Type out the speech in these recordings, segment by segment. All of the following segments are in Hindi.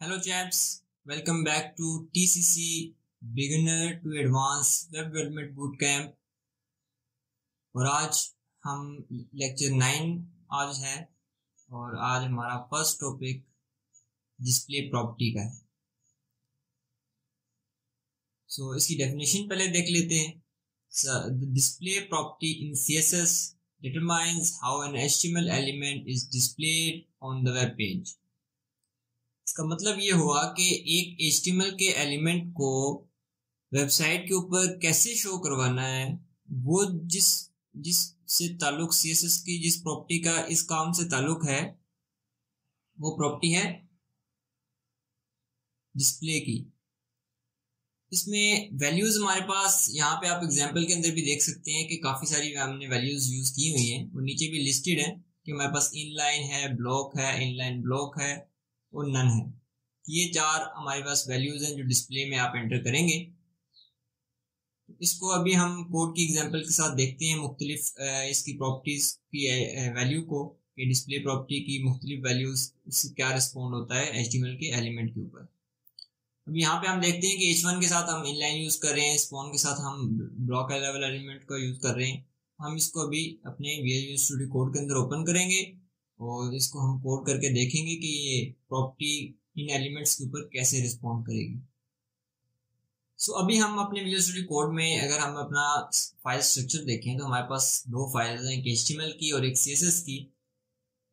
Hello chaps welcome back to TCC beginner to advance web development boot camp और आज हम लेक्चर नाइन आज है और आज हमारा फ़र्स्ट टॉपिक डिस्प्ले प्रॉपर्टी का है। सो so, इसकी डेफिनेशन पहले देख लेते हैं। Display property in C S S determines how an HTML element is displayed on the web page इसका मतलब ये हुआ कि एक HTML के एलिमेंट को वेबसाइट के ऊपर कैसे शो करवाना है, वो जिस जिस से ताल्लुक सीएसएस की जिस प्रॉपर्टी का इस काम से ताल्लुक है, वो प्रॉपर्टी है डिस्प्ले की। इसमें वैल्यूज़ हमारे पास, यहाँ पे आप एग्जांपल के अंदर भी देख सकते हैं कि काफ़ी सारी हमने वैल्यूज़ यूज़ की हुई हैं, वो नीचे भी लिस्टेड है कि हमारे पास इनलाइन है ब्लॉक है इनलाइन ब्लॉक है। और नन है। ये चार हमारे पास वैल्यूज़ हैं जो डिस्प्ले में आप एंटर करेंगे। इसको अभी हम कोड की एग्ज़ाम्पल के साथ देखते हैं मुख्तलिफ़ इसकी प्रॉपर्टीज़ की वैल्यू को, कि डिस्प्ले प्रॉपर्टी की मुख्तलिफ़ वैल्यूज़ क्या रिस्पॉन्ड होता है एच के एलिमेंट के ऊपर। अब यहाँ पे हम देखते हैं कि एच के साथ हम इनलाइन यूज़ कर रहे हैं स्पॉन के साथ हम ब्लॉक लेवल एलिमेंट का यूज़ कर रहे हैं। हम इसको अभी अपने वी स्टूडियो कोड के अंदर ओपन करेंगे। और इसको हम कोड करके देखेंगे कि ये प्रॉपर्टी इन एलिमेंट्स के ऊपर कैसे रिस्पॉन्ड करेगी। सो so, अभी हम अपने विजुअल स्टूडियो कोड में अगर हम अपना फ़ाइल स्ट्रक्चर देखें तो हमारे पास दो फाइल्स हैं एक एच की और एक सीएसएस की।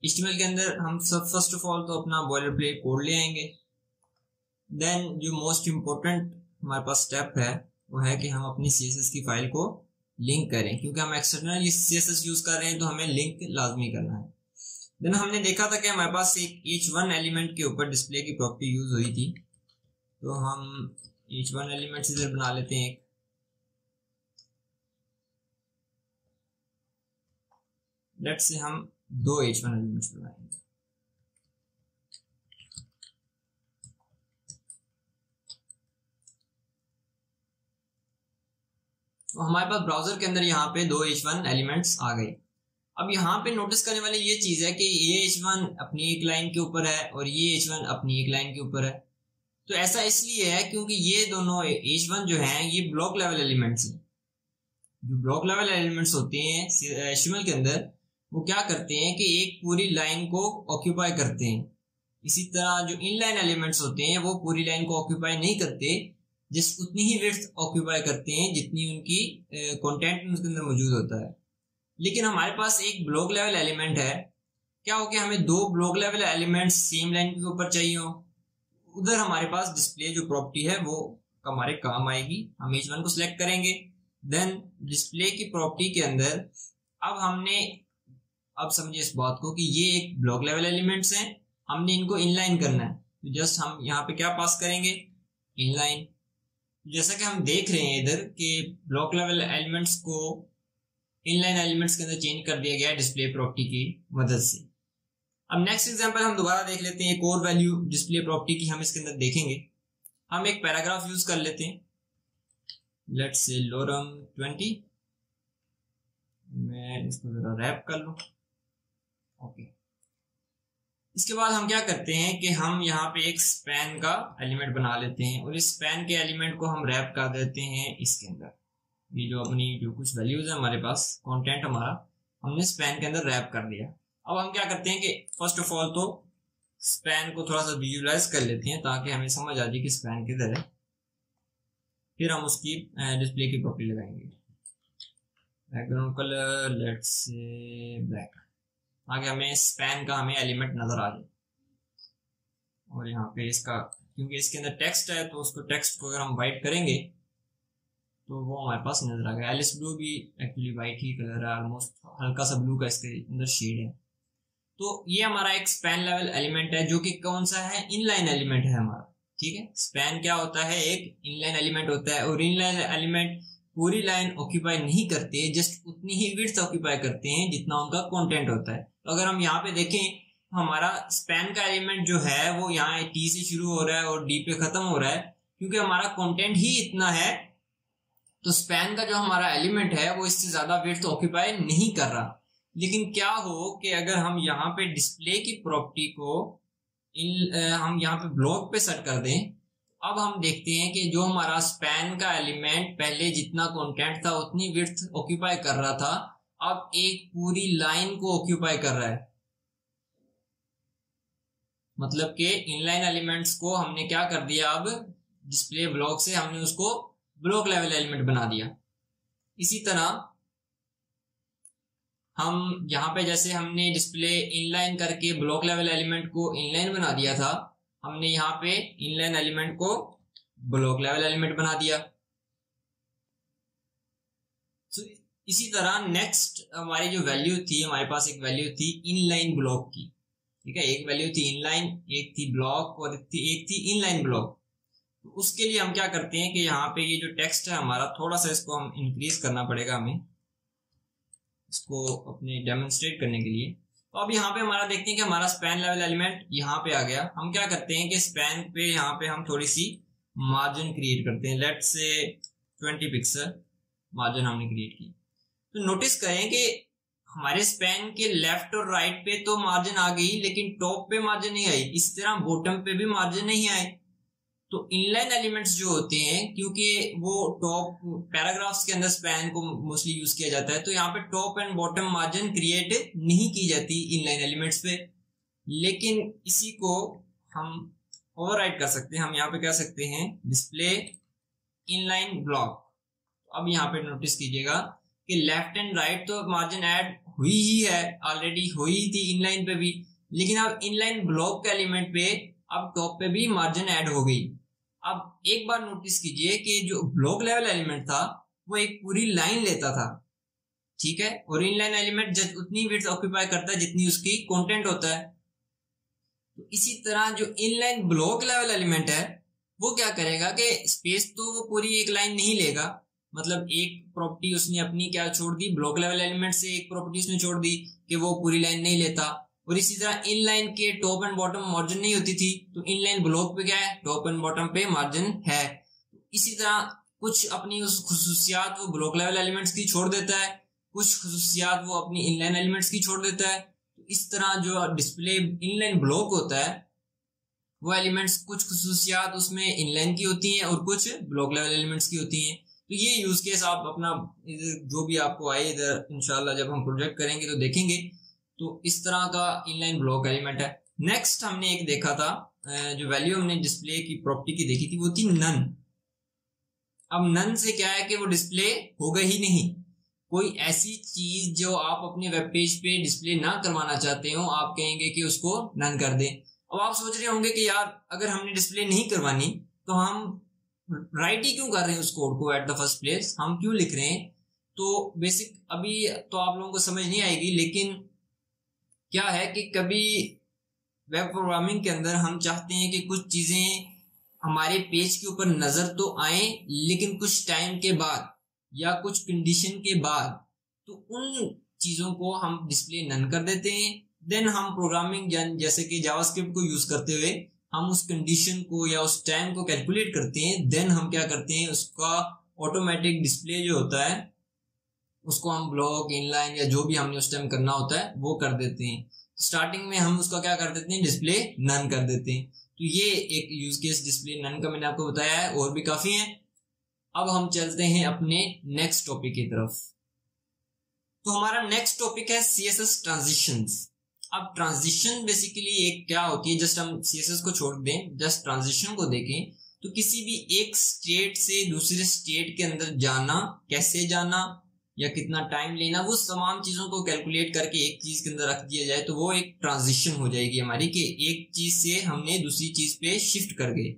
एच के अंदर हम सब फ़र्स्ट ऑफ़ ऑल तो अपना बॉयलर प्लेट कोड ले आएँगे। देन जो मोस्ट इम्पोर्टेंट हमारे पास स्टेप है वो है कि हम अपनी सी की फ़ाइल को लिंक करें। क्योंकि हम एक्सटर्नल सी यूज़ कर रहे हैं तो हमें लिंक लाजमी करना है। देन हमने देखा था कि हमारे पास एक एच वन एलिमेंट के ऊपर डिस्प्ले की प्रॉपर्टी यूज़ हुई थी। तो हम एच वन एलिमेंट इधर बना लेते हैं। एक लेट से हम दो एच वन एलिमेंट्स बनाएँगे। तो हमारे पास ब्राउज़र के अंदर यहाँ पे दो एच वन एलिमेंट्स आ गए अब यहाँ पे नोटिस करने वाली ये चीज़ है कि ये एच वन अपनी एक लाइन के ऊपर है और ये एच वन अपनी एक लाइन के ऊपर है। तो ऐसा इसलिए है क्योंकि ये दोनों एच वन जो है, ये ब्लॉक लेवल एलिमेंट्स हैं। जो ब्लॉक लेवल एलिमेंट्स होते हैं एच के अंदर, वो क्या करते हैं कि एक पूरी लाइन को ऑक्यूपाई करते हैं। इसी तरह जो इनलाइन एलिमेंट्स होते हैं, वो पूरी लाइन को ऑक्यूपाई नहीं करते, जिस उतनी ही विड्थ ऑक्यूपाई करते हैं, जितनी उनकी कंटेंट उसके अंदर मौजूद होता है। लेकिन हमारे पास एक ब्लॉक लेवल एलिमेंट है। क्या हो गया, हमें दो block level element same line के ऊपर चाहिए हो? उधर हमारे पास डिस्प्ले जो प्रॉपर्टी है, वो हमारे काम आएगी। हम एच वन को सिलेक्ट करेंगे। देन डिस्प्ले की प्रॉपर्टी के अंदर, अब हमने, अब समझे इस बात को कि ये एक ब्लॉक लेवल एलिमेंट्स हैं। हमने इनको इनलाइन करना है। तो जस्ट हम यहाँ पे क्या पास करेंगे? इनलाइन जैसा कि हम देख रहे हैं इधर के ब्लॉक लेवल एलिमेंट्स को इनलाइन एलिमेंट्स के अंदर चेंज कर दिया गया है डिस्प्ले प्रॉपर्टी की मदद से। अब नेक्स्ट एग्जांपल हम दोबारा देख लेते हैं एक और वैल्यू डिस्प्ले प्रॉपर्टी की हम इसके अंदर देखेंगे। हम एक पैराग्राफ यूज़ कर लेते हैं। लेट्स से लोरम ट्वेंटी मैं इसको जरा रैप कर लू। ओके इसके बाद हम क्या करते हैं कि हम यहाँ पे एक स्पैन का एलिमेंट बना लेते हैं और इस स्पैन के एलिमेंट को हम रैप कर देते हैं इसके अंदर। ये जो अपनी जो कुछ वैल्यूज़ है हमारे पास कंटेंट हमारा, हमने स्पैन के अंदर रैप कर दिया। अब हम क्या करते हैं कि फ़र्स्ट ऑफ़ ऑल तो स्पैन को थोड़ा सा विजुलाइज कर लेते हैं ताकि हमें समझ आ जाए कि स्पैन किधर है। फिर हम उसकी डिस्प्ले की कॉपी लगाएँगे। बैकग्राउंड कलर लेट्स ब्लैक आगे हमें स्पैन का हमें एलिमेंट नज़र आ जाए। और यहाँ पे इसका, क्योंकि इसके अंदर टेक्स्ट है तो उसको टेक्स्ट को अगर हम वाइट करेंगे तो वो हमारे पास नज़र आ गया। एलिस ब्लू भी एक्चुअली वाइट ही कलर है ऑलमोस्ट हल्का सा ब्लू का इसके अंदर शेड है। तो ये हमारा एक स्पैन लेवल एलिमेंट है, जो कि कौन सा है? इनलाइन एलिमेंट है हमारा, ठीक है? स्पैन क्या होता है? एक इनलाइन एलिमेंट होता है, और इनलाइन एलिमेंट पूरी लाइन ऑक्यूपाई नहीं करते जस्ट उतनी ही विड्थ ऑक्यूपाई करते हैं, जितना उनका कंटेंट होता है। तो अगर हम यहाँ पे देखें, हमारा स्पैन का एलिमेंट जो है, वो यहाँ टी से शुरू हो रहा है और डी पे खत्म हो रहा है, क्योंकि हमारा कंटेंट ही इतना है तो स्पैन का जो हमारा एलिमेंट है, वो इससे ज़्यादा विड्थ ऑक्यूपाई नहीं कर रहा। लेकिन क्या हो कि अगर हम यहाँ पे डिस्प्ले की प्रॉपर्टी को इन हम यहाँ पे ब्लॉक पे सेट कर दें, अब हम देखते हैं कि जो हमारा स्पैन का एलिमेंट पहले जितना कंटेंट था, उतनी विर्थ ऑक्यूपाई कर रहा था, अब एक पूरी लाइन को ऑक्यूपाई कर रहा है। मतलब कि इनलाइन एलिमेंट्स को हमने क्या कर दिया? अब डिस्प्ले ब्लॉक से हमने उसको ब्लॉक लेवल एलिमेंट बना दिया। इसी तरह हम यहाँ पे जैसे हमने डिस्प्ले इनलाइन करके ब्लॉक लेवल एलिमेंट को इनलाइन बना दिया था, हमने यहाँ पे इनलाइन एलिमेंट को ब्लॉक लेवल एलिमेंट बना दिया। तो इसी तरह नेक्स्ट हमारी जो वैल्यू थी, हमारे पास एक वैल्यू थी इनलाइन ब्लॉक की। ठीक है, एक वैल्यू थी इनलाइन एक थी ब्लॉक और एक थी इनलाइन ब्लॉक तो उसके लिए हम क्या करते हैं कि यहाँ पे ये जो टेक्स्ट है हमारा, थोड़ा सा इसको हम इंक्रीज करना पड़ेगा हमें, इसको अपने डेमोन्स्ट्रेट करने के लिए। तो अब यहाँ पे हमारा देखते हैं कि हमारा स्पैन लेवल एलिमेंट यहाँ पे आ गया। हम क्या करते हैं कि स्पैन पे यहाँ पे हम थोड़ी सी मार्जिन क्रिएट करते हैं। Let's say twenty pixel margin हमने क्रिएट की। तो नोटिस करें कि हमारे स्पैन के लेफ़्ट और राइट पे तो मार्जिन आ गई, लेकिन टॉप पे मार्जिन नहीं आई। इस तरह बॉटम पे भी मार्जिन नहीं आए। तो इनलाइन एलिमेंट्स जो होते हैं, क्योंकि वो टॉप पैराग्राफ्स के अंदर स्पैन को मोस्टली यूज़ किया जाता है तो यहाँ पे top and bottom margin create नहीं की जाती इनलाइन एलिमेंट्स पे। लेकिन इसी को हम ओवरराइड कर सकते हैं, हम यहाँ पे कह सकते हैं डिस्प्ले इनलाइन ब्लॉक अब यहाँ पे नोटिस कीजिएगा कि लेफ़्ट एंड राइट तो मार्जिन ऐड हुई ही है ऑलरेडी हुई थी इनलाइन पे भी। लेकिन अब इनलाइन ब्लॉक के एलिमेंट पे, अब टॉप पे भी मार्जिन ऐड हो गई। अब एक बार नोटिस कीजिए कि जो ब्लॉक लेवल एलिमेंट था, वो एक पूरी लाइन लेता था। ठीक है? और इन लाइन एलिमेंट उतनी विड्थ ऑक्यूपाई करता है, जितनी उसकी कंटेंट होता है। तो इसी तरह जो इनलाइन ब्लॉक लेवल एलिमेंट है, वो क्या करेगा कि स्पेस तो वो पूरी एक लाइन नहीं लेगा। मतलब एक प्रॉपर्टी उसने अपनी क्या छोड़ दी? ब्लॉक लेवल एलिमेंट से एक प्रॉपर्टी उसने छोड़ दी कि वो पूरी लाइन नहीं लेता। और इसी तरह इन लाइन के टॉप एंड बॉटम मार्जिन नहीं होती थी तो इन लाइन ब्लॉक पे क्या है? टॉप एंड बॉटम पे मार्जिन है। इसी तरह कुछ अपनी उस खसूसियात वो ब्लॉक लेवल एलिमेंट्स की छोड़ देता है, कुछ खसूसियात वो अपनी इनलाइन एलिमेंट्स की छोड़ देता है। तो इस तरह जो डिस्प्ले इनलाइन ब्लॉक होता है, वो एलिमेंट्स कुछ खसूसियात उसमें इनलाइन की होती हैं और कुछ ब्लॉक लेवल एलिमेंट्स की होती हैं। तो ये यूज़ केस आप अपना जो भी आपको आए इधर इनशाला जब हम प्रोजेक्ट करेंगे तो देखेंगे। तो इस तरह का इनलाइन ब्लॉक एलिमेंट है। नेक्स्ट हमने एक देखा था जो वैल्यू हमने डिस्प्ले की प्रॉपर्टी की देखी थी, वो थी नन अब नन से क्या है कि वो डिस्प्ले होगा ही नहीं। कोई ऐसी चीज़ जो आप अपने वेब पेज पे डिस्प्ले ना करवाना चाहते हो, आप कहेंगे कि उसको नन कर दें। अब आप सोच रहे होंगे कि यार, अगर हमने डिस्प्ले नहीं करवानी तो हम राइट ही क्यों कर रहे हैं उस कोड को एट द फ़र्स्ट प्लेस हम क्यों लिख रहे हैं? तो बेसिक अभी तो आप लोगों को समझ नहीं आएगी, लेकिन क्या है कि कभी वेब प्रोग्रामिंग के अंदर हम चाहते हैं कि कुछ चीज़ें हमारे पेज के ऊपर नज़र तो आए, लेकिन कुछ टाइम के बाद या कुछ कंडीशन के बाद तो उन चीज़ों को हम डिस्प्ले नन कर देते हैं। देन हम प्रोग्रामिंग जैसे कि जावास्क्रिप्ट को यूज़ करते हुए हम उस कंडीशन को या उस टाइम को कैलकुलेट करते हैं। देन हम क्या करते हैं, उसका ऑटोमेटिक डिस्प्ले जो होता है उसको हम ब्लॉक इनलाइन या जो भी हमने उस टाइम करना होता है, वो कर देते हैं। स्टार्टिंग में हम उसका क्या कर देते हैं? डिस्प्ले नन कर देते हैं। तो ये एक यूज़ केस डिस्प्ले नन का मैंने आपको बताया है, और भी काफ़ी है। अब हम चलते हैं अपने नेक्स्ट टॉपिक की तरफ़। तो हमारा नेक्स्ट टॉपिक है सी एस एस ट्रांजिशन अब ट्रांजिशन बेसिकली एक क्या होती है? जस्ट हम सी एस एस को छोड़ दें जस्ट ट्रांजिशन को देखें तो किसी भी एक स्टेट से दूसरे स्टेट के अंदर जाना, कैसे जाना या कितना टाइम लेना, वो तमाम चीज़ों को कैलकुलेट करके एक चीज़ के अंदर रख दिया जाए तो वो एक ट्रांजिशन हो जाएगी हमारी कि एक चीज़ से हमने दूसरी चीज़ पे शिफ्ट कर गए।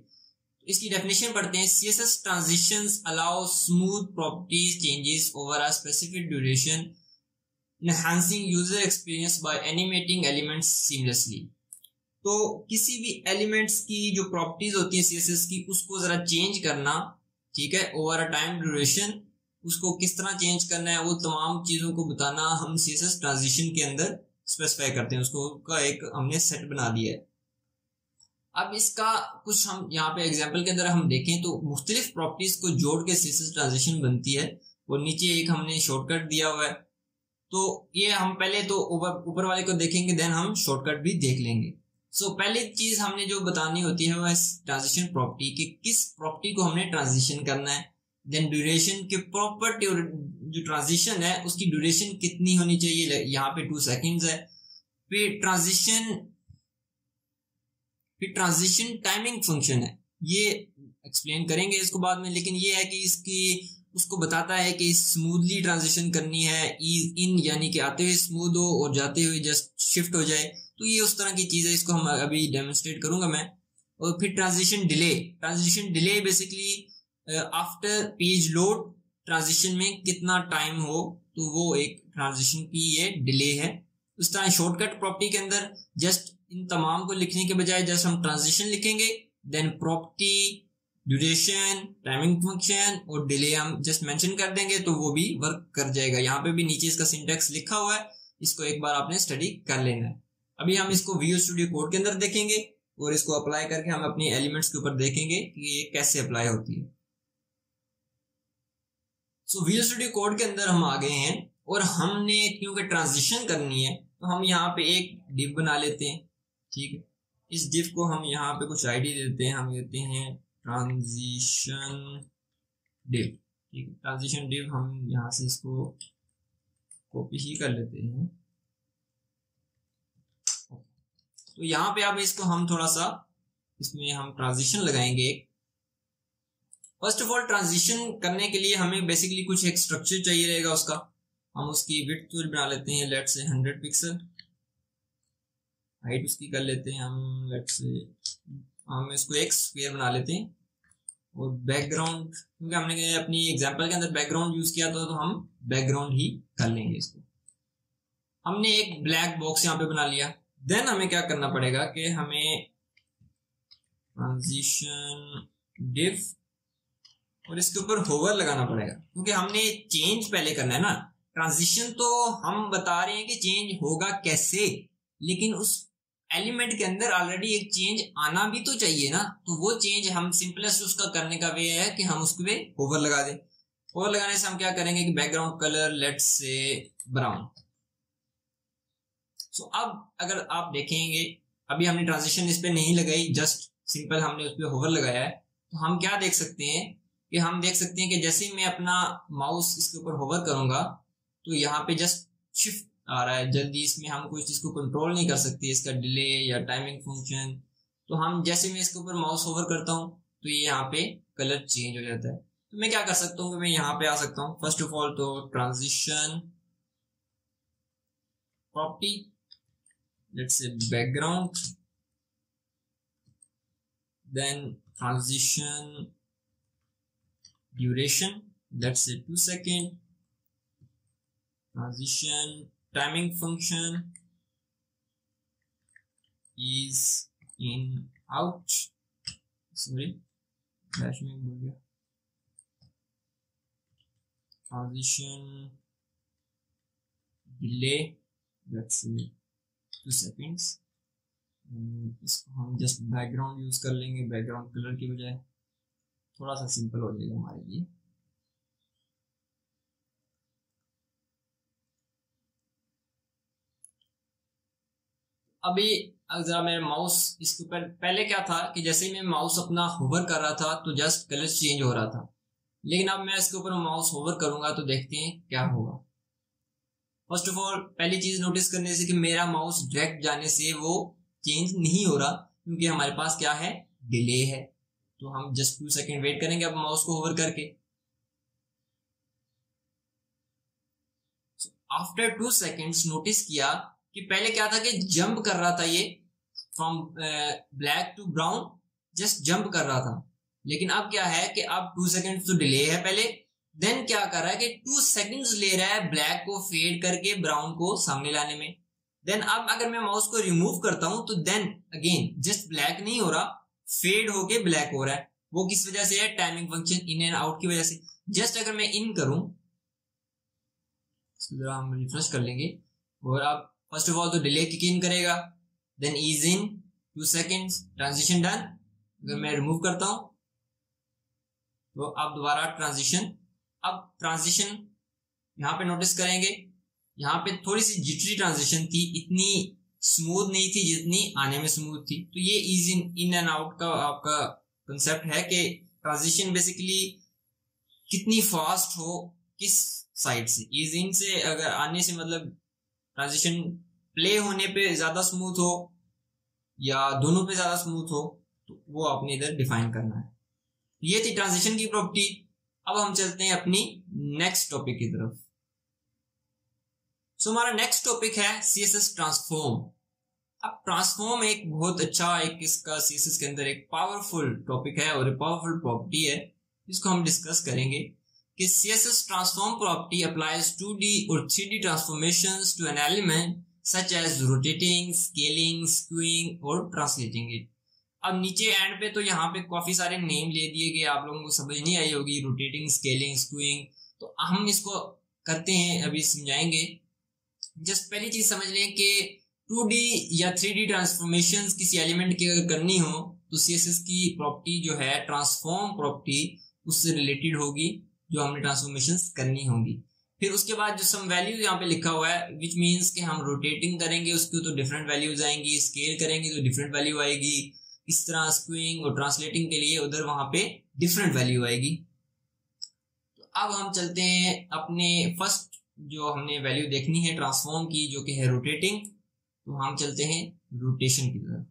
इसकी डेफिनेशन पढ़ते हैं। C S S transition allow smooth properties changes over a specific duration enhancing user experience by animating elements seamlessly तो किसी भी एलिमेंट्स की जो प्रॉपर्टीज़ होती है सीएसएस की, उसको जरा चेंज करना, ठीक है ओवर अ टाइम ड्यूरेशन उसको किस तरह चेंज करना है वो तमाम चीज़ों को बताना हम सी ट्रांजिशन के अंदर स्पेसिफाई करते हैं। उसको का एक हमने सेट बना दिया है। अब इसका कुछ हम यहाँ पे एग्ज़ाम्पल के अंदर हम देखें तो मुख्तलिफ़ प्रॉपर्टीज़ को जोड़ के सी ट्रांजिशन बनती है और नीचे एक हमने शॉर्टकट दिया हुआ है। तो ये हम पहले तो ऊपर ऊपर वाले को देखेंगे देन हम शॉर्टकट भी देख लेंगे। सो so, पहली चीज़ हमने जो बतानी होती है वह ट्रांजिशन प्रॉपर्टी कि किस प्रॉपर्टी को हमने ट्रांजिशन करना है। देन ड्यूरेशन के प्रॉपर्टी और जो ट्रांजिशन है, उसकी ड्यूरेशन कितनी होनी चाहिए? यहाँ पे टू सेकेंड्स है। फिर ट्रांजिशन फिर ट्रांजिशन टाइमिंग फ़ंक्शन है। ये एक्सप्लेन करेंगे इसको बाद में, लेकिन ये है कि इसकी, उसको बताता है कि स्मूथली ट्रांजिशन करनी है ईज इन यानी कि आते हुए स्मूथ हो और जाते हुए जस्ट शिफ्ट हो जाए। तो ये उस तरह की चीज़ है, इसको हम अभी डेमोन्स्ट्रेट करूँगा मैं। और फिर transition delay transition delay basically after page load transition में कितना टाइम हो तो वो एक ट्रांजिशन की ये डिले है। उस तरह शॉर्टकट प्रॉपर्टी के अंदर जस्ट इन तमाम को लिखने के बजाय जस्ट हम ट्रांजिशन लिखेंगे then property duration timing function और डिले हम जस्ट मेंशन कर देंगे तो वो भी वर्क कर जाएगा। यहाँ पे भी नीचे इसका सिंटेक्स लिखा हुआ है, इसको एक बार आपने स्टडी कर लेना है। अभी हम इसको वीओ स्टूडियो कोड के अंदर देखेंगे और इसको अप्लाई करके हम अपने एलिमेंट्स के ऊपर देखेंगे कि ये कैसे अप्लाई होती है। सो वीओ स्टूडियो कोड के अंदर हम आ गए हैं और हमने क्योंकि ट्रांजिशन करनी है तो हम यहाँ पे एक डिप बना लेते हैं, ठीक है? इस डिव को हम यहाँ पे कुछ आईडी देते हैं, हम देते हैं ट्रांजिशन डिव ठीक है? ट्रांजिशन डिव हम यहाँ से इसको कॉपी ही कर लेते हैं। तो यहाँ पे अब इसको हम थोड़ा सा, इसमें हम ट्रांजिशन लगाएँगे फ़र्स्ट ऑफ़ ऑल ट्रांजिशन करने के लिए हमें बेसिकली कुछ एक स्ट्रक्चर चाहिए रहेगा उसका। हम उसकी विथ टूल बना लेते हैं लेट से हंड्रेड पिक्सल हाइट उसकी कर लेते हैं हम लेट से हम इसको एक स्क्वेयर बना लेते हैं। और बैकग्राउंड क्योंकि हमने अपनी एग्जांपल के अंदर बैकग्राउंड यूज़ किया था तो हम बैकग्राउंड ही कर लेंगे इसको। हमने एक ब्लैक बॉक्स यहाँ पे बना लिया। देन हमें क्या करना पड़ेगा कि हमें ट्रांजिशन डिव और इसके ऊपर होवर लगाना पड़ेगा। क्योंकि हमने चेंज पहले करना है ना। ट्रांजिशन तो हम बता रहे हैं कि चेंज होगा कैसे। लेकिन उस एलिमेंट के अंदर ऑलरेडी एक चेंज आना भी तो चाहिए ना। तो वो चेंज हम सिंपलेस्ट उसका करने का वे है कि हम उसके पे ओवर लगा दें। होवर लगाने से हम क्या करेंगे कि background colour let say brown so अब अगर आप देखेंगे, अभी हमने ट्रांजिशन इस पे नहीं लगाई जस्ट सिंपल हमने उस पर होवर लगाया है। तो हम क्या देख सकते हैं? कि हम देख सकते हैं कि जैसे ही मैं अपना माउस इसके ऊपर होवर करूँगा तो यहाँ पे जस्ट शिफ्ट आ रहा है। जल्दी इसमें हम कुछ चीज़ को कंट्रोल नहीं कर सकते, इसका डिले या टाइमिंग फ़ंक्शन तो हम जैसे मैं इसके ऊपर माउस होवर करता हूँ तो ये यहाँ पे कलर चेंज हो जाता है। तो मैं क्या कर सकता हूँ कि मैं यहाँ पे आ सकता हूँ। फ़र्स्ट ऑफ़ ऑल तो transition property let's say background, then transition duration let's say two second transition timing function is in out sorry dash में transition delay let's say two seconds इसको हम जस्ट बैकग्राउंड यूज़ कर लेंगे बैकग्राउंड कलर की बजाय थोड़ा सा सिंपल हो जाएगा हमारे लिए। अभी अगर मेरा माउस इसके ऊपर, पहले क्या था कि जैसे ही मैं माउस अपना होवर कर रहा था तो जस्ट कलर चेंज हो रहा था। लेकिन अब मैं इसके ऊपर माउस होवर करूँगा तो देखते हैं क्या होगा। फ़र्स्ट ऑफ़ ऑल पहली चीज़ नोटिस करने से कि मेरा माउस डायरेक्ट जाने से वो चेंज नहीं हो रहा, क्योंकि हमारे पास क्या है? डिले है। तो हम जस्ट टू सेकेंड वेट करेंगे अब माउस को होवर करके। आफ्टर टू सेकेंड्स नोटिस किया कि पहले क्या था कि जंप कर रहा था ये from black to brown just jump कर रहा था। लेकिन अब क्या है कि अब टू सेकेंड तो डिले है पहले। देन क्या कर रहा है कि टू सेकेंड्स ले रहा है ब्लैक को फेड करके ब्राउन को सामने लाने में। देन अब अगर मैं माउस को रिमूव करता हूँ तो देन अगेन जस्ट ब्लैक नहीं हो रहा। फेड होके ब्लैक हो रहा है। वो किस वजह से है? Timing function in and out की वजह से। जस्ट अगर मैं इन करूँ हम रिफ्रेश कर लेंगे। और अब फ़र्स्ट ऑफ़ ऑल तो डिले किक इन करेगा। Then is in two seconds transition done अगर मैं रिमूव करता हूँ तो अब दोबारा ट्रांजिशन अब ट्रांजिशन यहाँ पे नोटिस करेंगे। यहाँ पे थोड़ी सी जिटरी ट्रांजिशन थी, इतनी स्मूथ नहीं थी, जितनी आने में स्मूथ थी। तो ये is in in and out का आपका कंसेप्ट है कि ट्रांजिशन बेसिकली कितनी फास्ट हो, किस साइड से। इज़ इन से अगर आने से मतलब ट्रांजिशन प्ले होने पे ज़्यादा स्मूथ हो, या दोनों पे ज़्यादा स्मूथ हो तो वो आपने इधर डिफाइन करना है। ये थी ट्रांजिशन की प्रॉपर्टी अब हम चलते हैं अपनी नेक्स्ट टॉपिक की तरफ़। सो हमारा नेक्स्ट टॉपिक है सी एस एस ट्रांसफॉर्म अब ट्रांसफॉर्म एक बहुत अच्छा एक इसका सी एस एस के अंदर एक पावरफुल टॉपिक है और पावरफुल प्रॉपर्टी है, जिसको हम डिस्कस करेंगे कि C S S transform property applies two D और three D transformation to an element such as rotating scaling skewing और ट्रांसलेटिंग इट अब नीचे एंड पे तो यहाँ पे काफ़ी सारे नेम ले दिए गए, आप लोगों को समझ नहीं आई होगी रोटेटिंग स्केलिंग स्क्यूइंग तो हम इसको करते हैं, अभी समझाएँगे। जस्ट पहली चीज़ समझ लें कि टू या थ्री डी ट्रांसफॉर्मेशन किसी एलिमेंट की अगर करनी हो तो सीएसएस की प्रॉपर्टी जो है ट्रांसफॉर्म प्रॉपर्टी उससे रिलेटेड होगी, जो हमने ट्रांसफॉर्मेशन करनी होगी। फिर उसके बाद जो सम वैल्यू यहाँ पे लिखा हुआ है विच मीन्स कि हम रोटेटिंग करेंगे, उसकी तो डिफरेंट वैल्यूज़ आएँगी स्केल करेंगे तो डिफरेंट वैल्यू आएगी। इस तरह स्क्यूइंग और ट्रांसलेटिंग के लिए उधर वहाँ पे डिफरेंट वैल्यू आएगी। तो अब हम चलते हैं अपने फ़र्स्ट जो हमने वैल्यू देखनी है ट्रांसफॉर्म की, जो कि है रोटेटिंग तो हम चलते हैं रोटेशन की तरफ़।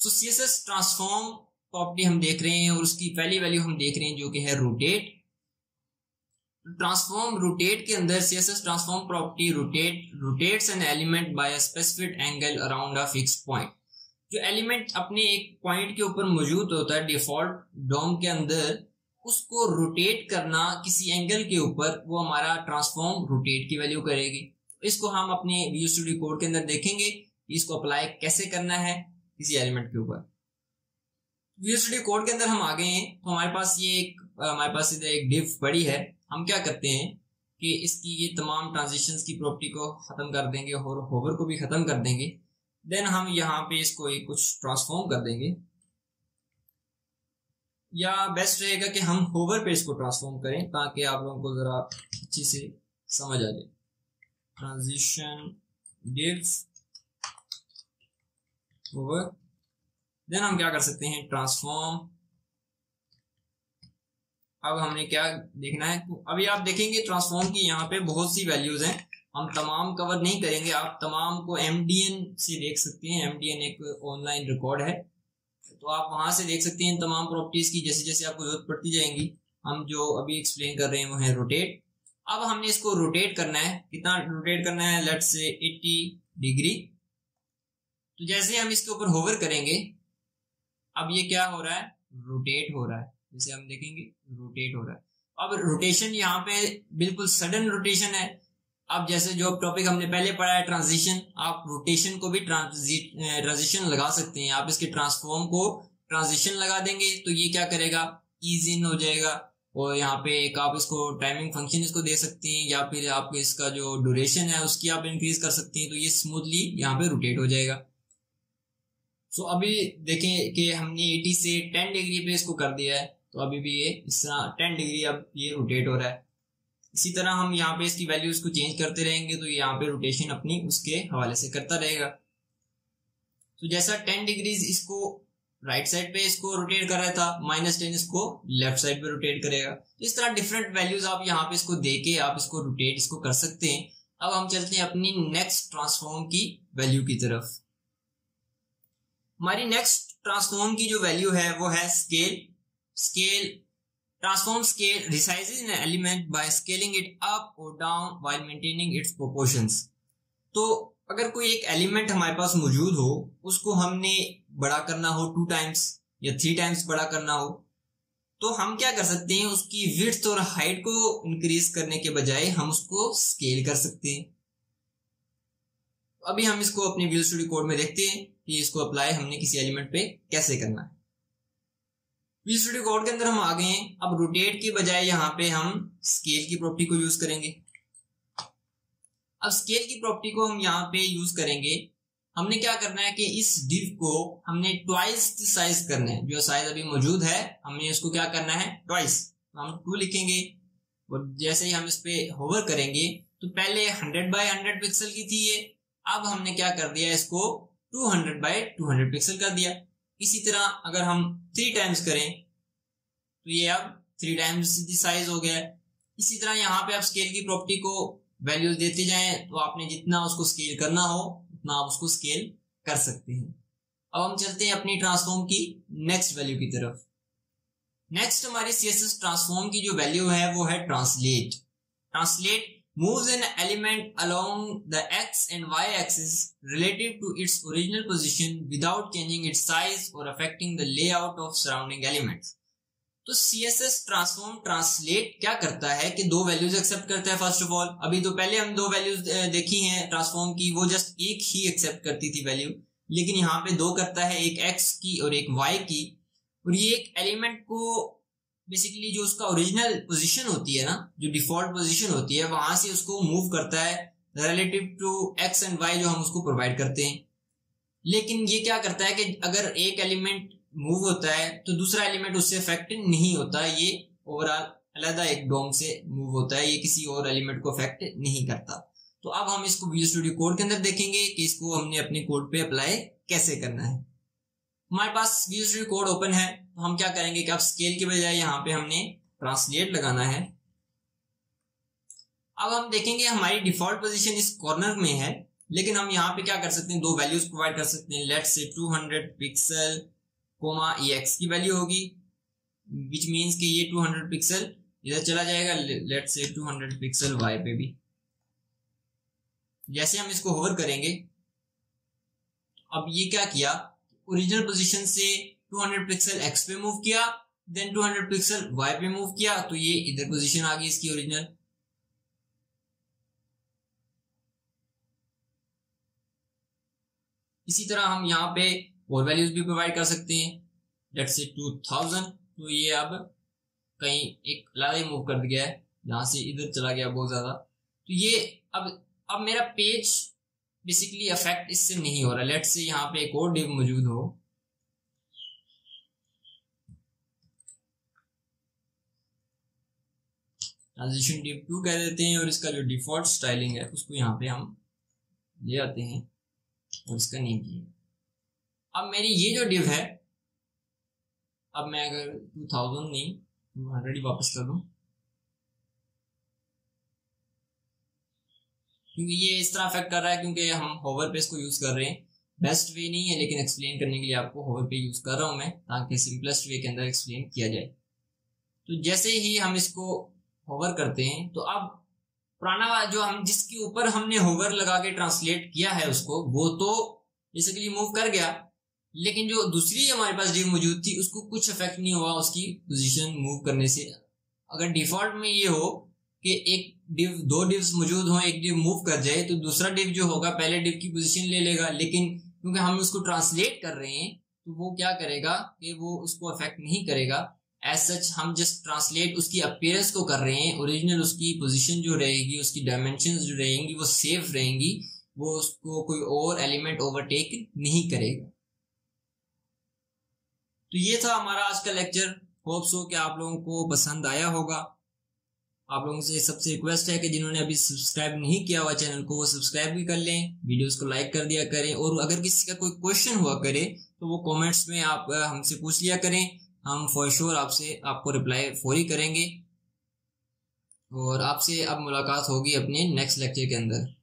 So C S S transform property हम देख रहे हैं और उसकी पहली वैल्यू हम देख रहे हैं जो कि है रोटेट ट्रांसफॉर्म रोटेट के अंदर C S S transform property rotate rotates an element by a specific angle around a fix point जो एलिमेंट अपने एक पॉइंट के ऊपर मौजूद होता है डिफ़ॉल्ट डोम के अंदर, उसको रोटेट करना किसी एंगल के ऊपर वो हमारा ट्रांसफॉर्म रोटेट की वैल्यू करेगी। इसको हम अपने वी स्टूडियो कोड के अंदर देखेंगे इसको अप्लाई कैसे करना है किसी एलिमेंट के ऊपर। वी स्टूडियो कोड के अंदर हम आ गए हैं तो हमारे पास ये एक, हमारे पास इधर एक डिव पड़ी है। हम क्या करते हैं कि इसकी ये तमाम ट्रांजिशंस की प्रॉपर्टी को खत्म कर देंगे और होवर को भी खत्म कर देंगे। देन हम यहाँ पे इसको एक कुछ ट्रांसफॉर्म कर देंगे। या बेस्ट रहेगा कि हम होवर पे इसको ट्रांसफॉर्म करें ताकि आप लोगों को जरा अच्छी से समझ आ जाए। ट्रांजिशन डिव्स होवर देन हम क्या कर सकते हैं? ट्रांसफॉर्म अब हमने क्या देखना है? अभी आप देखेंगे ट्रांसफॉर्म की यहाँ पे बहुत सी वैल्यूज़ हैं। हम तमाम कवर नहीं करेंगे। आप तमाम को एमडीएन से देख सकते हैं। एमडीएन एक ऑनलाइन रिकॉर्ड है। तो आप वहाँ से देख सकते हैं तमाम प्रॉपर्टीज़ की। जैसे जैसे आपको ज़रूरत पड़ती जाएँगी। हम जो अभी एक्सप्लेन कर रहे हैं वो है रोटेट अब हमने इसको रोटेट करना है। कितना रोटेट करना है? लेट से 80 डिग्री तो जैसे हम इसके ऊपर होवर करेंगे, अब ये क्या हो रहा है? रोटेट हो रहा है। जैसे हम देखेंगे रोटेट हो रहा है। अब रोटेशन यहाँ पे बिल्कुल सडन रोटेशन है। अब जैसे जो टॉपिक हमने पहले पढ़ा है ट्रांजिशन आप रोटेशन को भी ट्रांजिशन लगा सकते हैं। आप इसके ट्रांसफॉर्म को ट्रांजिशन लगा देंगे तो ये क्या करेगा? ईज इन हो जाएगा। और यहाँ पे एक आप इसको टाइमिंग फ़ंक्शन इसको दे सकते हैं या फिर आप इसका जो ड्यूरेशन है उसकी आप इंक्रीज कर सकते हैं तो ये स्मूथली यहाँ पे रोटेट हो जाएगा। सो so, अभी देखें कि हमने 80 से 10 डिग्री पे इसको कर दिया है तो अभी भी ये इस तरह टेन डिग्री अब ये रोटेट हो रहा है। इसी तरह हम यहाँ पे इसकी वैल्यूज़ को चेंज करते रहेंगे तो यहाँ पे रोटेशन अपनी उसके हवाले से करता रहेगा। तो जैसा टेन डिग्रीज इसको राइट साइड पे इसको रोटेट कर रहा था माइनस टेन इसको लेफ़्ट साइड पे रोटेट करेगा। इस तरह डिफरेंट वैल्यूज़ आप यहाँ पे इसको देके आप इसको रोटेट इसको कर सकते हैं। अब हम चलते हैं अपनी नेक्स्ट ट्रांसफॉर्म की वैल्यू की तरफ़। हमारी नेक्स्ट ट्रांसफॉर्म की जो वैल्यू है, वो है scale scale transform scale resizes an element by scaling it up or down while maintaining its proportions. तो अगर कोई एक एलिमेंट हमारे पास मौजूद हो, उसको हमने बड़ा करना हो टू टाइम्स या थ्री टाइम्स बड़ा करना हो तो हम क्या कर सकते हैं, उसकी विड्थ और हाइट को इंक्रीज करने के बजाय हम उसको स्केल कर सकते हैं। अभी हम इसको अपने व्यू स्टूडियो कोड में देखते हैं कि इसको अप्लाई हमने किसी एलिमेंट पे कैसे करना है। वी स्टूडियो कोड के अंदर हम आ गए हैं। अब रोटेट के बजाय यहाँ पे हम स्केल की प्रॉपर्टी को यूज़ करेंगे। अब स्केल की प्रॉपर्टी को हम यहाँ पे यूज़ करेंगे। हमने क्या करना है कि इस डिव को हमने ट्वाइस साइज़ करना है। जो साइज़ अभी मौजूद है, हमने इसको क्या करना है? ट्वाइस तो हम टू लिखेंगे। और जैसे ही हम इस पे होवर करेंगे तो पहले हंड्रेड बाय हंड्रेड पिक्सल की थी ये। अब हमने क्या कर दिया इसको? 200 हंड्रेड बाई टू पिक्सल कर दिया। इसी तरह अगर हम थ्री टाइम्स करें तो ये अब थ्री टाइम्स साइज़ हो गया। इसी तरह यहाँ पे आप स्केल की प्रॉपर्टी को वैल्यूज़ देते जाएँ तो आपने जितना उसको स्केल करना हो उतना आप उसको स्केल कर सकते हैं। अब हम चलते हैं अपनी ट्रांसफॉर्म की नेक्स्ट वैल्यू की तरफ़। नेक्स्ट हमारी सीएसएस ट्रांसफॉर्म की जो वैल्यू है, वो है translate translate move an element along the X and Y axis relative to its original position without changing its size और affecting the layout of surrounding elements तो C S S transform translate क्या करता है कि दो वैल्यूज़ एक्सेप्ट करता है फ़र्स्ट ऑफ़ ऑल अभी तो पहले हम दो वैल्यूज़ देखी हैं ट्रांसफॉर्म की, वो जस्ट एक ही एक्सेप्ट करती थी वैल्यू लेकिन यहाँ पे दो करता है, एक एक्स की और एक वाई की। और ये एक एलिमेंट को बेसिकली जो उसका ओरिजिनल पोजीशन होती है ना, जो डिफ़ॉल्ट पोजीशन होती है, वहाँ से उसको मूव करता है relative to X and Y जो हम उसको प्रोवाइड करते हैं। लेकिन ये क्या करता है कि अगर एक एलिमेंट मूव होता है तो दूसरा एलिमेंट उससे अफेक्ट नहीं होता, ये ओवरऑल अलहदा एक डोम से मूव होता है, ये किसी और एलिमेंट को अफेक्ट नहीं करता। तो अब हम इसको विजुअल स्टूडियो कोड के अंदर देखेंगे कि इसको हमने अपने कोड पे अप्लाई कैसे करना है। हमारे पास विजुअल स्टूडियो कोड ओपन है तो हम क्या करेंगे कि अब स्केल के बजाय यहाँ पे हमने ट्रांसलेट लगाना है। अब हम देखेंगे हमारी डिफ़ॉल्ट पोजीशन इस कॉर्नर में है, लेकिन हम यहाँ पे क्या कर सकते हैं, दो वैल्यूज़ प्रोवाइड कर सकते हैं। लेट से 200 पिक्सल कोमा ई एक्स की वैल्यू होगी विच मीन्स कि ये 200 पिक्सल इधर चला जाएगा लेट से 200 पिक्सल वाई पे भी। जैसे हम इसको होवर करेंगे, अब ये क्या किया? ओरिजिनल पोजीशन से 200 पिक्सल एक्स पे मूव किया देन 200 पिक्सल वाई पे मूव किया तो ये इधर पोजीशन आ गई इसकी ओरिजिनल इसी तरह हम यहाँ पे और वैल्यूज़ भी प्रोवाइड कर सकते हैं। लेट से 2000 तो ये अब कहीं एक अलग ही मूव कर दिया है यहाँ से इधर चला गया बहुत ज़्यादा। तो ये अब अब मेरा पेज बेसिकली अफेक्ट इससे नहीं हो रहा। लेट से यहाँ पे एक और डिव मौजूद हो। ट्रांजिशन डिव टू कह देते हैं और इसका जो डिफ़ॉल्ट स्टाइलिंग है, उसको यहाँ पे हम ले आते हैं और इसका नेम किया। अब मेरी ये जो डिव है, अब मैं अगर टू थाउज़ेंड नहीं टू हंड्रेड ही वापस कर दूँ। क्योंकि ये इस तरह अफेक्ट कर रहा है क्योंकि हम होवर पे इसको यूज़ कर रहे हैं। बेस्ट वे नहीं है, लेकिन एक्सप्लेन करने के लिए आपको होवर पे यूज़ कर रहा हूँ मैं, ताकि सिंपलेस्ट वे के अंदर एक्सप्लेन किया जाए। तो जैसे ही हम इसको होवर करते हैं तो अब पुराना जो हम, जिसके ऊपर हमने होवर लगा के ट्रांसलेट किया है उसको, वो तो बेसिकली मूव कर गया। लेकिन जो दूसरी हमारे पास डिव मौजूद थी, उसको कुछ इफ़ेक्ट नहीं हुआ उसकी पोजीशन मूव करने से। अगर डिफ़ॉल्ट में ये हो कि एक डिव दो डिव्स मौजूद हो, एक डिव मूव कर जाए तो दूसरा डिव जो होगा, पहले डिव की पोजीशन ले लेगा। लेकिन क्योंकि हम उसको ट्रांसलेट कर रहे हैं तो वो क्या करेगा कि वो उसको अफेक्ट नहीं करेगा। एज सच हम जस्ट ट्रांसलेट उसकी अपियरेंस को कर रहे हैं। ओरिजिनल उसकी पोजीशन जो रहेगी, उसकी डायमेंशन जो रहेंगी, वो सेफ़ रहेंगी। वो उसको कोई और एलिमेंट ओवरटेक नहीं करेगा। तो ये था हमारा आज का लेक्चर होप सो कि आप लोगों को पसंद आया होगा. आप लोगों से सबसे रिक्वेस्ट है कि जिन्होंने अभी सब्सक्राइब नहीं किया हुआ चैनल को, वो सब्सक्राइब भी कर लें वीडियोस को लाइक कर दिया करें और अगर किसी का कोई क्वेश्चन हुआ करे तो वो कमेंट्स में आप हमसे पूछ लिया करें. हम फॉर श्योर आपसे, आपको रिप्लाई फौरी करेंगे और आपसे अब मुलाकात होगी अपने नेक्स्ट लेक्चर के अंदर.